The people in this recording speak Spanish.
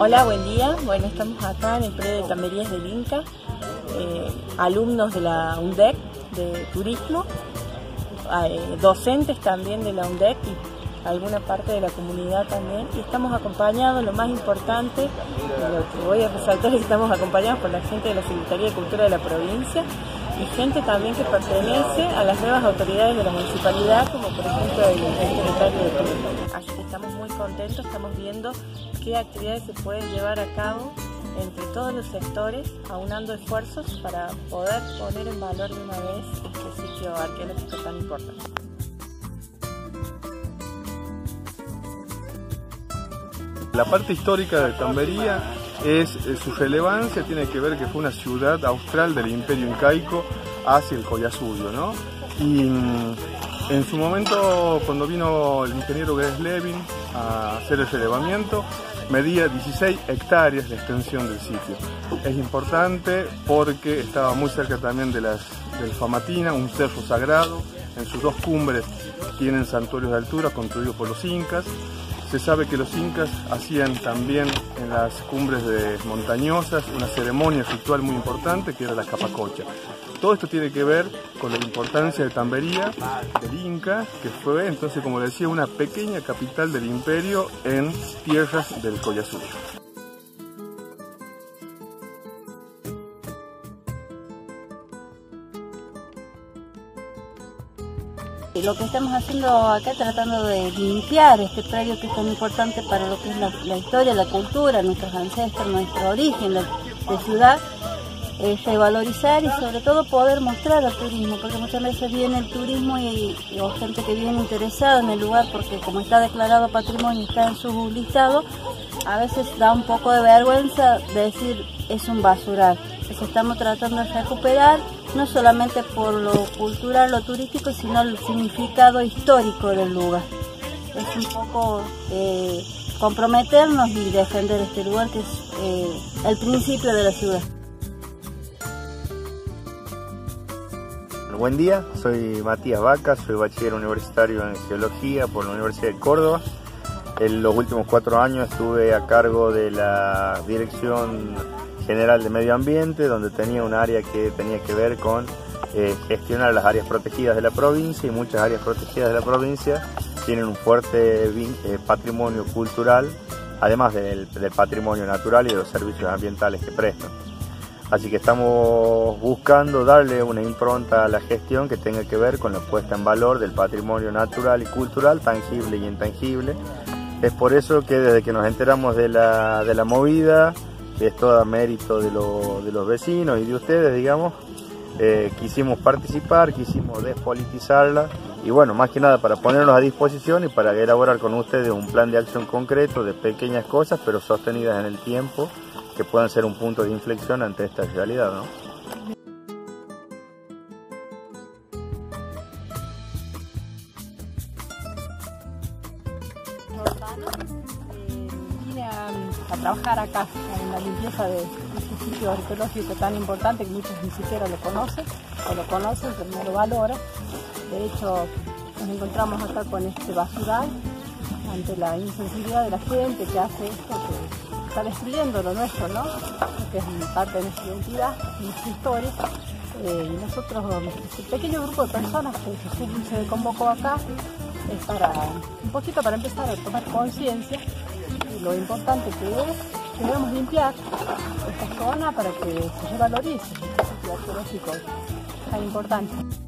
Hola, buen día. Bueno, estamos acá en el predio de Tamberías del Inca, eh, alumnos de la UNDEC de turismo, eh, docentes también de la UNDEC y alguna parte de la comunidad también. Y estamos acompañados, lo más importante, lo que voy a resaltar es que estamos acompañados por la gente de la Secretaría de Cultura de la provincia y gente también que pertenece a las nuevas autoridades de la municipalidad, como por ejemplo el, secretario de Turismo. Así que estamos muy contentos, estamos viendo qué actividades se pueden llevar a cabo entre todos los sectores, aunando esfuerzos para poder poner en valor de una vez este sitio arqueológico tan importante. La parte histórica de Tambería es eh, su relevancia tiene que ver que fue una ciudad austral del imperio incaico hacia el Collasuyo, ¿no? Y en su momento, cuando vino el ingeniero Gres Levin a hacer el relevamiento, medía 16 hectáreas de extensión del sitio. Es importante porque estaba muy cerca también de las, del Famatina, un cerro sagrado. En sus dos cumbres tienen santuarios de altura construidos por los incas. Se sabe que los incas hacían también en las cumbres de montañosas una ceremonia ritual muy importante que era la capacocha. Todo esto tiene que ver con la importancia de Tambería, del Inca, que fue entonces, como decía, una pequeña capital del imperio en tierras del Collasuyo. Lo que estamos haciendo acá tratando de limpiar este predio que es tan importante para lo que es la, historia, la cultura, nuestros ancestros, nuestro origen de, ciudad, revalorizar y sobre todo poder mostrar al turismo, porque muchas veces viene el turismo y, y gente que viene interesada en el lugar porque como está declarado patrimonio y está en su listado, a veces da un poco de vergüenza decir es un basural. Entonces estamos tratando de recuperar no solamente por lo cultural, lo turístico, sino el significado histórico del lugar. Es un poco eh, comprometernos y defender este lugar que es eh, el principio de la ciudad. Buen día, soy Matías Vaca, soy bachiller universitario en Geología por la Universidad de Córdoba. En los últimos cuatro años estuve a cargo de la Dirección General de Medio Ambiente, donde tenía un área que tenía que ver con eh, gestionar las áreas protegidas de la provincia y muchas áreas protegidas de la provincia tienen un fuerte eh, patrimonio cultural, además del, del patrimonio natural y de los servicios ambientales que prestan. Así que estamos buscando darle una impronta a la gestión que tenga que ver con la puesta en valor del patrimonio natural y cultural, tangible y intangible. Es por eso que desde que nos enteramos de la, de la movida, que es todo mérito de, de, los vecinos y de ustedes, digamos, eh, quisimos participar, quisimos despolitizarla y bueno, más que nada para ponernos a disposición y para elaborar con ustedes un plan de acción concreto de pequeñas cosas pero sostenidas en el tiempo que puedan ser un punto de inflexión ante esta realidad. ¿no? vine a, trabajar acá en la limpieza de este sitio arqueológico tan importante que muchos ni siquiera lo conocen o lo conocen pero no lo valoran. De hecho nos encontramos acá con este basural ante la insensibilidad de la gente que hace esto está destruyendo lo nuestro, ¿no? Que es parte de nuestra identidad, nuestra historia. Eh, y nosotros, este pequeño grupo de personas que se convocó acá, es para un poquito para empezar a tomar conciencia de lo importante que es que debemos limpiar esta zona para que se revalorice el sitio arqueológico tan importante.